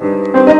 Música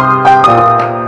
Música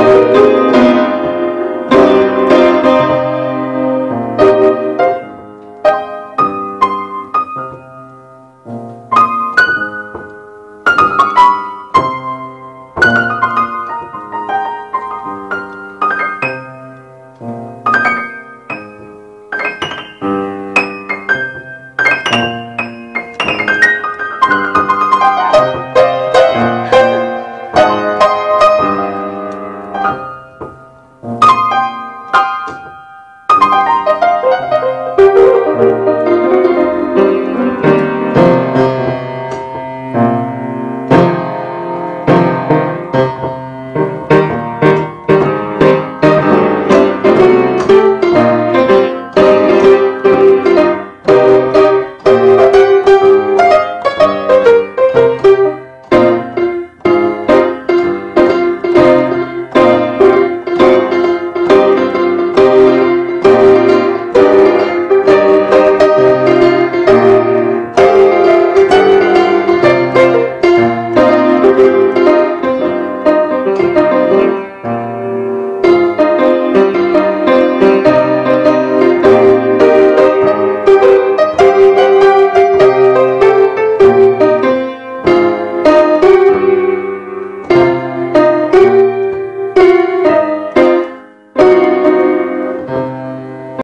Música